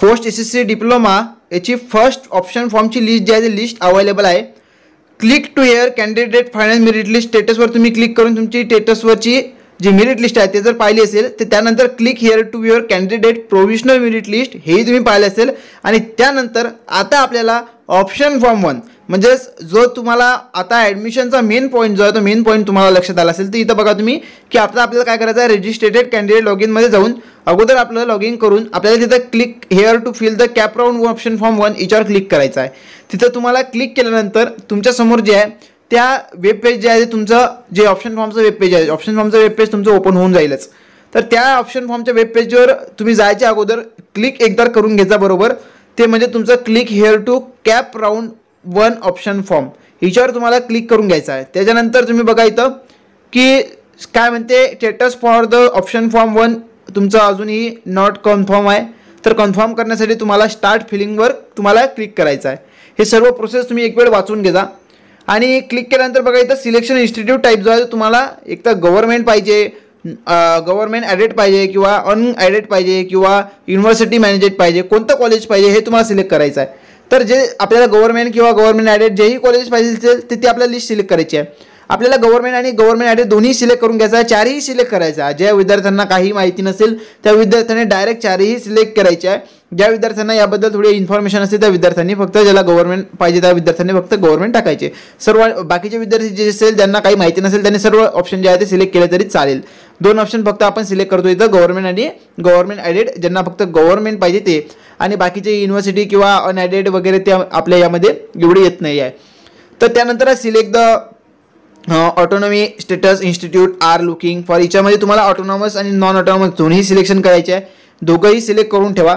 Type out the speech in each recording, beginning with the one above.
Post S S C diploma याची first option फॉर्मची list जी आहे ती लिस्ट अवेलेबल आहे. Click to here candidate final merit list स्टेटसवर तुम्ही क्लिक करून तुमची स्टेटसवरची जी मेरिट लिस्ट आहे ते जर पाहिली असेल तर त्यानंतर click here to your candidate provisional merit list हेही तुम्ही पाहिलं असेल. आणि त्यानंतर आता आपल्याला ऑप्शन फॉर्म वन म्हणजेच जो तुम्हाला आता ॲडमिशनचा मेन पॉईंट जो आहे तो मेन पॉईंट तुम्हाला लक्षात आला असेल तर इथं बघा तुम्ही की आता आपल्याला काय करायचं आहे रजिस्ट्रेटेड कॅन्डिडेट लॉग इनमध्ये जाऊन अगोदर आपलं लॉग इन करून आपल्याला तिथं click here to fill the CAP round option form one याच्यावर क्लिक करायचं आहे. तिथं तुम्हाला क्लिक केल्यानंतर तुमच्यासमोर जे आहे त्या वेब पेज जे आहे तुमचं जे ऑप्शन फॉर्मचं वेब पेज आहे ऑप्शन फॉर्मचं वेब पेज तुमचं ओपन होऊन जाईलच. तर त्या ऑप्शन फॉर्मच्या वेब पेजवर तुम्ही जायच्या अगोदर क्लिक एकदा करून घ्यायचा बरोबर. ते म्हणजे तुमचं click here to CAP round one option form. हिच्यावर तुम्हाला क्लिक करून घ्यायचं आहे. त्याच्यानंतर तुम्ही बघा इथं की काय म्हणते status for the option form one तुमचं अजूनही नॉट कन्फर्म आहे. तर कन्फर्म करण्यासाठी तुम्हाला स्टार्ट फिलिंगवर तुम्हाला क्लिक करायचं आहे. हे सर्व प्रोसेस तुम्ही एक वेळ वाचून घेता आणि क्लिक केल्यानंतर बघा इथं सिलेक्शन इन्स्टिट्यूट टाईप जो आहे तुम्हाला एक तर गव्हर्नमेंट पाहिजे गव्हर्नमेंट ॲडेड पाहिजे किंवा अनॲडेड पाहिजे किंवा युनिव्हर्सिटी मॅनेजेड पाहिजे कोणतं कॉलेज पाहिजे हे तुम्हाला सिलेक्ट करायचं आहे. तर जे आपल्याला गव्हर्नमेंट किंवा गव्हर्नमेंट ॲडेड जेही कॉलेज पाहिजे असेल ते ती आपल्याला लिस्ट सिलेक्ट करायची आहे. आपल्याला गव्हर्नमेंट आणि गव्हर्नमेंट ॲडेड दोन्ही सिलेक्ट करून घ्यायचा आहे चारही सिलेक्ट करायचा. आहे ज्या विद्यार्थ्यांना काही माहिती नसेल त्या विद्यार्थ्यांनी डायरेक्ट चारही सिलेक्ट करायचे आहे. ज्या विद्यार्थ्यांना याबद्दल थोडी इन्फॉर्मेशन असते त्या विद्यार्थ्यांनी फक्त ज्याला गव्हर्नमेंट पाहिजे त्या विद्यार्थ्यांनी फक्त गव्हर्नमेंट टाकायचे. सर्व बाकीचे विद्यार्थी जे असेल ज्यांना काही माहिती नसेल त्यांनी सर्व ऑप्शन जे आहे ते सिलेक्ट केले तरी चालेल. दोन ऑप्शन फक्त आपण सिलेक्ट करतो इथं गव्हर्नमेंट आणि गव्हर्नमेंट ॲडेड ज्यांना फक्त गव्हर्नमेंट पाहिजे ते. आणि बाकीचे युनिव्हर्सिटी किंवा अनॲडेड वगैरे ते आपल्या यामध्ये एवढे येत नाही आहे. तर त्यानंतर select the autonomy status institute are looking for याच्यामध्ये तुम्हाला ऑटोनॉमस आणि नॉन ऑटोनॉमस दोन्ही सिलेक्शन करायचे आहे. दोघंही सिलेक्ट करून ठेवा.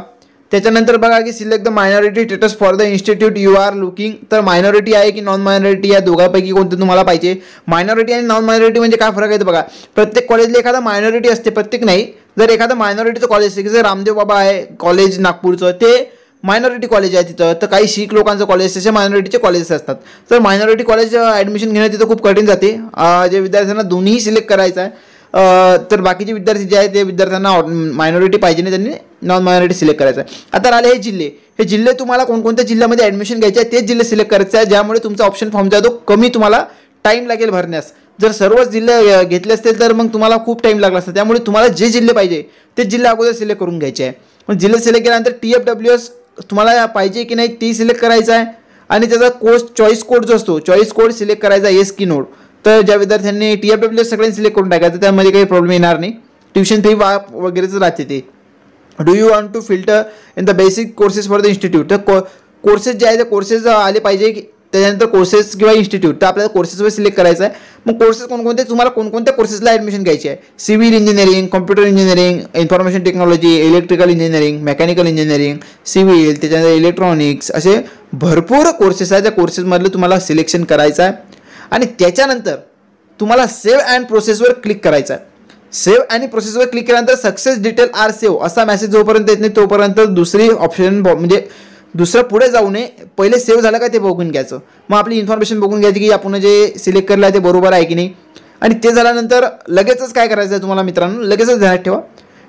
त्याच्यानंतर बघा की select the minority status for the institute you are looking तर मायनॉरिटी आहे की नॉन मायनॉरिटी या दोघांपैकी कोणते तुम्हाला पाहिजे? मायनॉरिटी आणि नॉन मायनॉरिटी म्हणजे काय फरक आहे बघा. प्रत्येक कॉलेजला एखादा मायनॉरिटी असते प्रत्येक नाही. जर एखादं मायनॉरिटीचं कॉलेज असेल की जर रामदेव बाबा आहे कॉलेज नागपूरचं ते मायनॉरिटी कॉलेज आहे तिथं. तर काही शीख लोकांचं कॉलेज तसे मायनॉरिटीचे कॉलेजेस असतात. तर मायनॉरिटी कॉलेज ॲडमिशन घेणं तिथं खूप कठीण जाते. जे विद्यार्थ्यांना दोन्ही सिलेक्ट करायचं आहे तर बाकीचे विद्यार्थी जे आहेत ते विद्यार्थ्यांना मायनॉरिटी पाहिजे नाही त्यांनी नॉन मायनॉरिटी सिलेक्ट करायचं आहे. आता राहिले हे जिल्हे. हे जिल्हे तुम्हाला कोणकोणत्या जिल्ह्यामध्ये ॲडमिशन घ्यायचे आहे तेच जिल्हे सिलेक्ट करायचे आहे ज्यामुळे तुमचा ऑप्शन फॉर्म जो आहे तो कमी तुम्हाला टाईम लागेल भरण्यास. जर सर्वच जिल्हे घेतले असतील तर मग तुम्हाला खूप टाईम लागला असता. त्यामुळे तुम्हाला जे जिल्हे पाहिजे ते जिल्हे अगोदर सिलेक्ट करून घ्यायचे आहे. मग जिल्हे सिलेक्ट केल्यानंतर टी एफ डब्ल्यू एस तुम्हाला पाहिजे की नाही ती सिलेक्ट करायचं आहे. आणि त्याचा कोर्स चॉईस कोड जो असतो. चॉईस कोड सिलेक्ट करायचा एस की नोड तर ज्या विद्यार्थ्यांनी टी एफ डब्ल्यू सगळ्यांनी सिलेक्ट करून टाकायचं त्यामध्ये काही प्रॉब्लेम येणार नाही. ट्युशन फी वा वगैरेच राहते ते. Do you want to filter in the basic courses for the institute तर को कोर्सेस जे आहे ते कोर्सेस आले पाहिजे की त्याच्यानंतर कोर्सेस किंवा इन्स्टिट्यूट तर आपल्याला कोर्सेसवर सिलेक्ट करायचं आहे मग कोर्सेस कोणकोणते? तुम्हाला कोणकोणत्या कोर्सेसला ॲडमिशन घ्यायची आहे? Civil engineering computer engineering information technology electrical engineering mechanical engineering civil त्याच्यानंतर इलेक्ट्रॉनिक्स असे भरपूर कोर्सेस आहेत. त्या कोर्सेसमधलं तुम्हाला सिलेक्शन करायचं आहे. आणि त्याच्यानंतर तुम्हाला सेव्ह अँड प्रोसेसवर क्लिक करायचं आहे. सेव्ह आणि प्रोसेसवर क्लिक केल्यानंतर सक्सेस डिटेल आर सेव्ह असा मेसेज जोपर्यंत येत नाही तोपर्यंत दुसरी ऑप्शन म्हणजे दुसरं पुढे जाऊ नये पहिले सेव्ह झालं का ते बघून घ्यायचं. मग आपली इन्फॉर्मेशन बघून घ्यायची की आपण जे सिलेक्ट केलं आहे ते बरोबर आहे की नाही. आणि ते झाल्यानंतर लगेचच काय करायचं आहे तुम्हाला मित्रांनो? लगेचच ध्यानात ठेवा.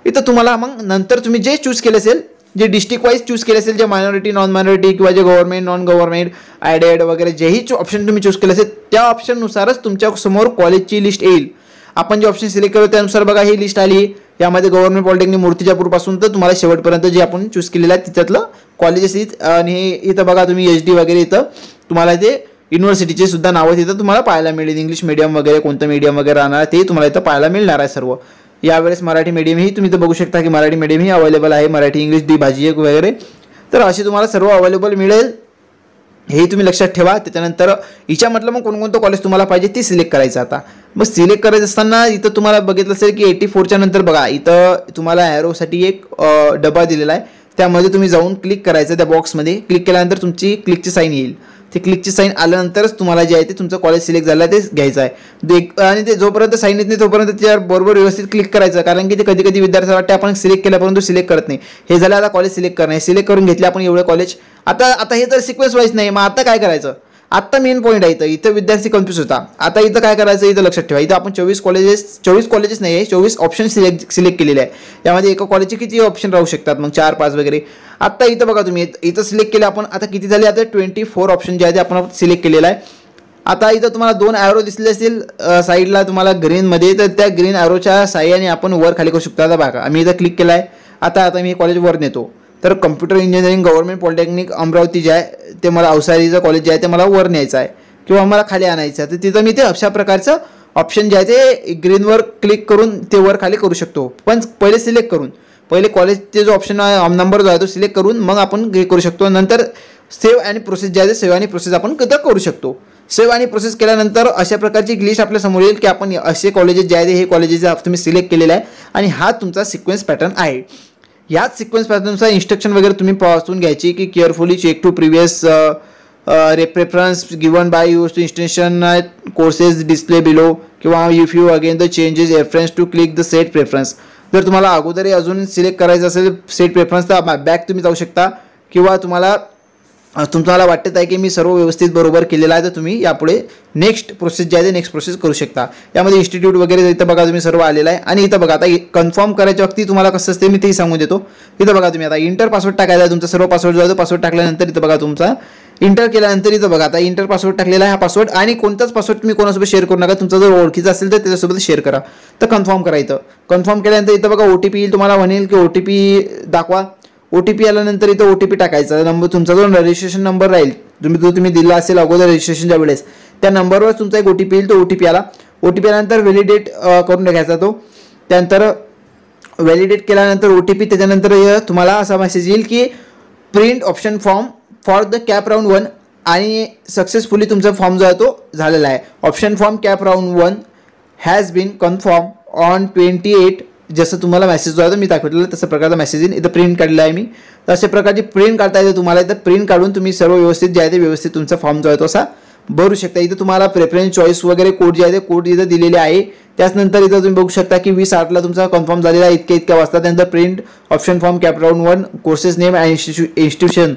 इथं तुम्हाला मग नंतर तुम्ही जे चूज केले असेल जे डिस्ट्रिक्ट वाईज चूज केले असेल जे मायनॉरिटी नॉन मायनॉरिटी किंवा जे गव्हर्नमेंट नॉन गव्हर्नमेंट ॲडेड वगैरे जेही ऑप्शन तुम्ही चूज केले असेल त्या ऑप्शननुसारच तुमच्यासमोर कॉलेजची लिस्ट येईल. आपण जे ऑप्शन सिलेक्ट केलं त्यानुसार बघा ही लिस्ट आली. यामध्ये गव्हर्नमेंट पॉलिटेक्निक मूर्तिजापूरपासून तर तुम्हाला शेवटपर्यंत जे आपण चूज केलेलं आहे तिच्यातलं कॉलेजेस आहेत आणि इथं बघा तुम्ही एच डी वगैरे इथं तुम्हाला ते युनिव्हर्सिटीचे सुद्धा नावं तिथं तुम्हाला पाहायला मिळेल. इंग्लिश मीडियम वगैरे कोणतं मीडियम वगैरे राहणार ते तुम्हाला इथं पाहायला मिळणार आहे सर्व. यावेळेस मराठी मीडियमही तुम्ही इथं बघू शकता की मराठी मीडियमही अवेलेबल आहे. मराठी इंग्लिश दी भाजी एक वगैरे. तर असे तुम्हाला सर्व अवेलेबल मिळेल. हे तुम्ही लक्षात ठेवा. त्याच्यानंतर हिच्यामधलं मग कोणकोणतं कॉलेज तुम्हाला पाहिजे ते सिलेक्ट करायचं आता. मग सिलेक्ट करायचं असताना इथं तुम्हाला बघितलं असेल की एटी फोरच्या नंतर बघा इथं तुम्हाला ॲरोसाठी एक डबा दिलेला आहे. त्यामध्ये तुम्ही जाऊन क्लिक करायचं त्या बॉक्समध्ये क्लिक केल्यानंतर तुमची क्लिकची साईन येईल. ते क्लिकची साईन आल्यानंतरच तुम्हाला जे आहे ते तुमचं कॉलेज सिलेक्ट झालं ते घ्यायचं आहे. आणि ते जोपर्यंत साईन येत नाही तोपर्यंत त्याच्यावर बरोबर व्यवस्थित क्लिक करायचं. कारण की ते कधी कधी विद्यार्थ्याला वाटते आपण सिलेक्ट केलं परंतु सिलेक्ट करत नाही. हे झालं आता कॉलेज सिलेक्ट करणं सिलेक्ट करून घेतलं आपण एवढं कॉलेज आता आता हे तर सिक्वेन्स वाईज नाही. मग आता काय करायचं? आत्ता मेन पॉईंट आहे इथं. इथं विद्यार्थी कन्फ्यूज होता. आता इथं काय करायचं? इथं लक्षात ठेवा. इथं आपण चोवीस कॉलेजेस चोवीस कॉलेजेस नाही आहे चोवीस ऑप्शन सिलेक्ट सिलेक्ट केलेले आहे. यामध्ये एका कॉलेजचे किती ऑप्शन राहू शकतात? मग चार पाच वगैरे. आत्ता इथं बघा तुम्ही. इथं सिलेक्ट केलं आपण. आता किती झाले? आता ट्वेंटी फोर ऑप्शन जे आहे ते आपण सिलेक्ट केलेलं आहे. आता इथं तुम्हाला दोन ॲरो दिसले असतील साईडला तुम्हाला ग्रीनमध्ये तर त्या ग्रीन ॲरोच्या साह्याने आपण वर खाली करू शकतो. आता बघा आम्ही इथं क्लिक केला आहे आता आता मी कॉलेज वर नेतो. तर computer engineering government polytechnic Amravati जे आहे ते मला अवसारीचं कॉलेज जे आहे ते मला वर न्यायचं आहे. किंवा मला खाली आणायचं आहे. तर तिथं मी ते अशा प्रकारचं ऑप्शन जे आहे ते ग्रीनवर क्लिक करून ते वर खाली करू शकतो. पण पहिले सिलेक्ट करून. पहिले कॉलेजचे जो ऑप्शन आहे नंबर जो आहे तो सिलेक्ट करून मग आपण हे करू शकतो. नंतर सेव्ह आणि प्रोसेस जे आहे ते सेव्ह आणि प्रोसेस आपण कधी करू शकतो. सेव्ह आणि प्रोसेस केल्यानंतर अशा प्रकारची लिस्ट आपल्यासमोर येईल की आपण असे कॉलेजेस जे आहे हे कॉलेजेस तुम्ही सिलेक्ट केलेले आहे आणि हा तुमचा सिक्वेन्स पॅटर्न आहे. याच सिक्वेन्स पॅथनुसार इन्स्ट्रक्शन वगैरे तुम्ही पासून घ्यायची की carefully check to previous ray preference given by use to institution courses display below किंवा if you again the changes reference to click the set preference जर तुम्हाला अगोदरही अजून सिलेक्ट करायचं असेल सेट प्रेफरन्स तर बॅक तुम्ही जाऊ शकता. किंवा तुम्हाला तुम्हाला वाटत आहे की मी सर्व व्यवस्थित बरोबर केलेलं आहे तर तुम्ही यापुढे नेक्स्ट प्रोसेस जे आहे ते नेक्स्ट प्रोसेस करू शकता. यामध्ये इन्स्टिट्यूट वगैरे इथं बघा तुम्ही सर्व आलेलं आहे. आणि इथं बघा आता कन्फर्म करायच्या वक्ती तुम्हाला कसं असते मी तेही सांगून देतो. इथं बघा तुम्ही आता इंटर पासवर्ड टाकायचा आहे तुमचा सर्व पासवर्ड जो आहे पासवर्ड टाकल्यानंतर इथं बघा तुमचा इंटर केल्यानंतर इथं बघा आता इंटर पासवर्ड टाकलेला आहे हा पासवर्ड आणि कोणताच पासवर्ड तुम्ही कोणासोबत शेअर करू नका तुमचा जर ओळखीचा असेल तर त्याच्यासोबत शेअर करा. तर कन्फर्म करा इथं. कन्फर्म केल्यानंतर इथं बघा ओ टी पी येईल तुम्हाला म्हणेल की ओ टी पी दाखवा. ओ टी पी आल्यानंतर इथं ओ टी पी टाकायचा. नंबर तुमचा जो रजिस्ट्रेशन नंबर राहील तुम्ही जो तुम्ही दिला असेल अगोदर रजिस्ट्रेशनच्या वेळेस त्या नंबरवर तुमचा एक ओ टी पी येईल तो ओ टी पी आला. ओ टी पी आल्यानंतर व्हॅलिडेट करून टाकायचा तो. त्यानंतर व्हॅलिडेट केल्यानंतर ओ टी पी त्याच्यानंतर तुम्हाला असा मेसेज येईल की print option form for the CAP round one आणि सक्सेसफुली तुमचा फॉर्म जो आहे तो झालेला आहे. Option form CAP round one has been confirmed on twenty eight जसं तुम्हाला मेसेज जो आहे तो मी दाखवलेला तसं प्रकारचा मेसेज येईल. इथं प्रिंट काढला आहे मी. तर अशा प्रकारची प्रिंट काढता येते तुम्हाला. इथं प्रिंट काढून तुम्ही सर्व व्यवस्थित जे आहे ते व्यवस्थित तुमचा फॉर्म जो आहे तो असा भरू शकता. इथं तुम्हाला प्रेफरन्स चॉईस वगैरे कोड जे आहे ते कोड इथं दिलेले आहे. त्याचनंतर इथं तुम्ही बघू शकता की वीस आठला तुमचा कन्फर्म झालेला आहे. इतक्या इतक्या वाजता त्यानंतर print option form CAP round one courses name and institute institution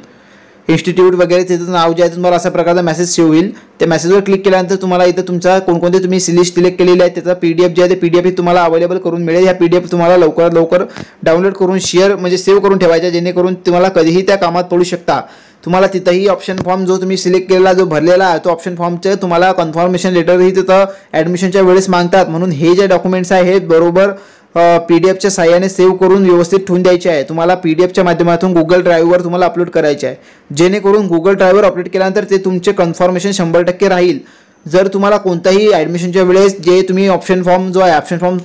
institute वगैरे तिथं नाव जे आहे तुम्हाला अशा प्रकारचा मेसेज सेव्ह होईल त्या मेसेजवर क्लिक केल्यानंतर तुम्हाला इथं तुमचा कोणकोणते तुम्ही सिलिस्ट सिलेक्ट केलेले आहे त्याचा पी डी एफ जे आहे ते पी डी एफ तुम्हाला अवेलेबल करून मिळेल. ह्या पी डी एफ तुम्हाला लवकरात लवकर डाउनलोड करून शेअर म्हणजे सेव्ह करून ठेवायचा जेणेकरून तुम्हाला कधीही त्या कामात पडू शकता. तुम्हाला तिथंही ऑप्शन फॉर्म जो तुम्ही सिलेक्ट केलेला जो भरलेला आहे तो ऑप्शन फॉर्मचं तुम्हाला कन्फर्मेशन लेटरही तिथं ॲडमिशनच्या वेळेस मागतात. म्हणून हे जे डॉक्युमेंट्स आहे हे बरोबर पी डी एफच्या साह्याने सेव्ह करून व्यवस्थित ठेवून द्यायचे आहे. तुम्हाला पी डी एफच्या माध्यमातून गुगल ड्राईव्हवर तुम्हाला अपलोड करायचे आहे. जेणेकरून गुगल ड्राईव्हवर अपलोड केल्यानंतर ते तुमचे कन्फर्मेशन शंभर टक्के राहील. जर तुम्हाला कोणताही ॲडमिशनच्या वेळेस जे तुम्ही ऑप्शन फॉर्म जो आहे ऑप्शन फॉर्म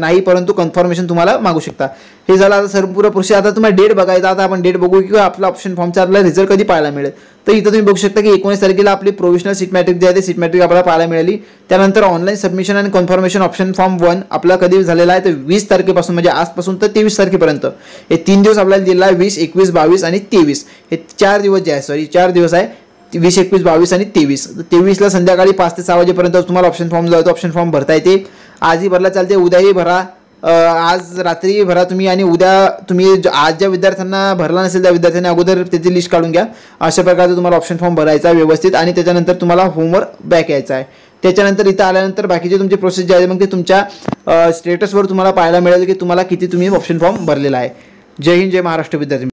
नाही परंतु कन्फर्मेशन तुम्हाला मागू शकता. हे झालं आता सर्व प्रोसेस आता तुम्हाला डेट बघायचा आता आपण डेट बघू किंवा आपला ऑप्शन फॉर्मचा आपल्याला रिझल्ट कधी पाहायला मिळेल. तर इथं तुम्ही बघू शकता की एकोणीस तारखेला आपली प्रोविशनल सीट मॅट्रिक जे आहे ते सीट मॅट्रिक आपल्याला पाहायला मिळाली. त्यानंतर ऑनलाईन सबमिशन आणि कन्फर्मेशन ऑप्शन फॉर्म वन आपला कधी झालेला आहे तर वीस तारखेपासून म्हणजे आजपासून तर तेवीस तारखेपर्यंत. हे तीन दिवस आपल्याला दिला आहे वीस एकवीस बावीस आणि तेवीस. हे चार दिवस जे आहे सॉरी चार दिवस आहे. वीस एकवीस बावीस आणि तेवीस. तेवीसला संध्याकाळी पाच ते सहा वाजेपर्यंत तुम्हाला ऑप्शन फॉर्म जो आहे तो ऑप्शन फॉर्म भरता येते. आजही भरला चालते उद्याही भरा. आज रात्री भरा तुम्ही आणि उद्या तुम्ही आज ज्या विद्यार्थ्यांना भरला नसेल त्या विद्यार्थ्यांनी अगोदर त्याची लिस्ट काढून घ्या. अशा प्रकारचं तुम्हाला ऑप्शन फॉर्म भरायचा आहे व्यवस्थित आणि त्याच्यानंतर तुम्हाला होमवर बॅक यायचा आहे. त्याच्यानंतर इथं आल्यानंतर बाकीचे तुमची प्रोसेस जे आहे मग ते तुमच्या स्टेटसवर तुम्हाला पाहायला मिळेल की तुम्हाला किती तुम्ही ऑप्शन फॉर्म भरलेला आहे. जय हिंद जय महाराष्ट्र विद्यार्थी